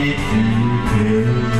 need you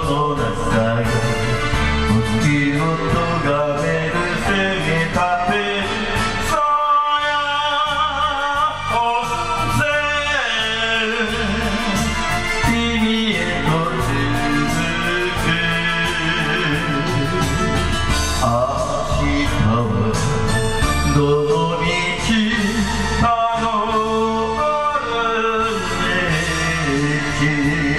Mm-hmm.